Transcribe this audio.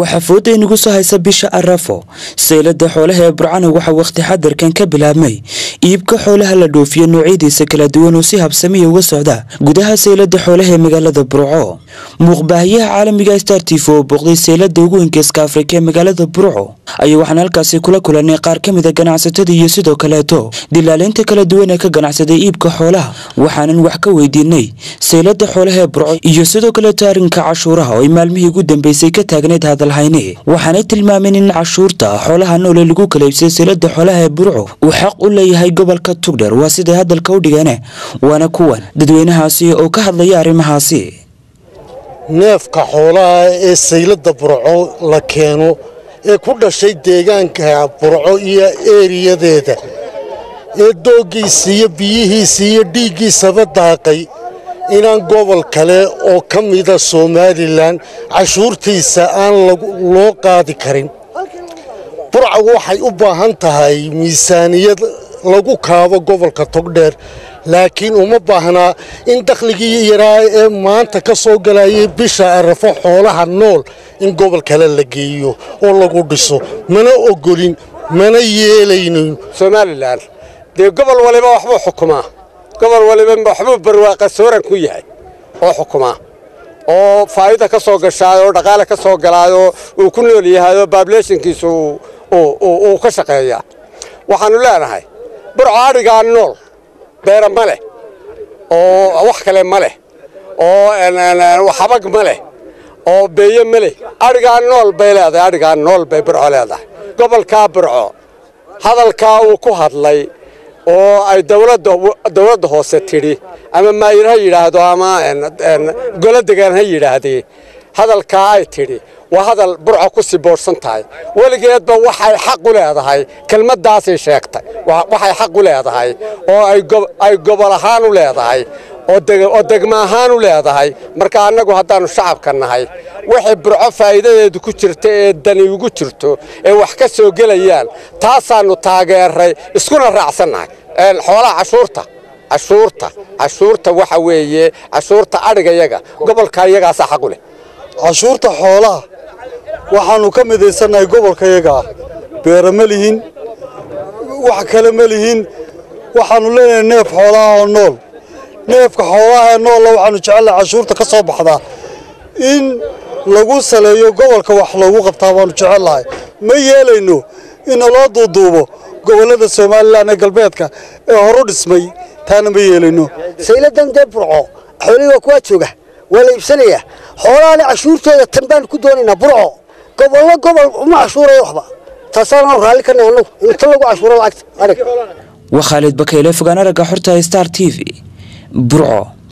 waxaa fooda inagu soo haysa bisha arafo. Saylada xoolaha ee burcana waxaa wakhti xadarkan ka bilaabmay. Iibka xoolaha la dhoofiyo noocyadiisa kala duwan oo si habsamiya uga socda gudaha saylada xoolaha ee magaalada burco. Muuqbaahiyaha caalamiga star tif oo booqday saylada ugu weyngeeska afrika ee magaalada burco ayaa waxaan halkaasi kula kulanay qaar ka a ganacsatada iyo sidoo kaleeto. Dilaaleynta kala duwan ee ka ganacsaday iibka xoolaha waxaanan wax ka weydiinay saylada xoolaha ee burco iyo sidoo kaleeto arrinka cashuuraha oo ay maalmihii ugu dambeysay ka taagnayd hadalhayne. Waxaanay tilmaameen in cashuurta xoolaha noole lagu kala iibsay saylada xoolaha ee burco uu xaq u leeyahay gobolka tugdher waa siday hadalka u dhigeen waana kuwan dadweynahaasi oo ka hadlaya arrimahaasi. Neefka xoolaha ee saylada burco la keeno ee ku dhashay deegaanka burco iyo eeriyadeeda ee dooggiisa iyo biyihiisa iyo dhiiggiisaba daaqay inaan gobol kale oo ka mida somalilan cashuurtiisa aan loo qaadi karin. Burca waxay u baahan tahay miisaaniyad lagu kaabo gobolka togdheer laakiin uma baahnaa in dakhligii yaraa ee maanta ka soo galayay bisha arafo xoolaha nool in gobol kale la geeyo oo lagu dhiso. Mana ogolin mana yeelaynin. Somalilan dee gobol waliba waxbuu xukumaa gobol waliba waxbuu barwaaqa sooran ku yahay oo xukumaa oo faa'ida ka soo gashaayo oo dhaqaale ka soo galaayoo uu ku nool yahay oo baableeshinkiisu uu ka shaqeeyaa waxaannu leenahay burco adhigaa nool beera ma leh oo wax kale ma leh oo xabag ma leh oo beeye ma leh. Adhigaa nool bay leedahay adhigaa nool bay burco leedahay. Gobolkaa burco hadalkaa uu ku hadlay oo ay dawladda hoose tidhi ama maayir ha yidhaahdo ama golo degaan ha yidhaahdee hadalkaa ay tidhi waa hadal burco ku siboodhsan tahay. Weligeedba waxay xaq u leedahay. Kelmaddaasay sheegtay. Waxay xaq u leedahay. Oo ay gobol ahaan u leedahay oo degmo ahaan u leedahay. Marka annagu haddaannu shacabka nahay waxay burco faa'iidadeedu ku jirta ee dani ugu jirto ee wax ka soo gelayaan taasaannu taageeray iskuna raacsannahay xoolaha cashuurta cashuurta cashuurta waxa weeye cashuurta adhigayaga gobolka iyagaasaa xaq u leh. Cashuurta xoolaha waxaannu ka midaysannahay gobolkayagaa beera ma lihin wax kale ma lihin waxaannu leenahay neef xoolaha oo nool neefka xoolaha ee noolla waxaannu jecelnahay cashuurta ka soo baxdaa in lagu saleeyo gobolka wax loogu qabtaa baannu jecelnahay ma yeelayno in naloo duuduubo gobollada somalilan ee galbeedka ee horu dhismay taana ma yeelayno. Sayladan dee burco xoolihii waa kuwaa jooga waa la iibsanayaa. Xoolahana cashuurtooda tan baanu ku doonaynaa burco. Gobollo gobol uma cashuurayo waxba. Taasaanaan raalli ka nahay annagu in tan lagu cashuuro lacagta arig waa khaalid bakayle fogaan aragga xorta star t v burco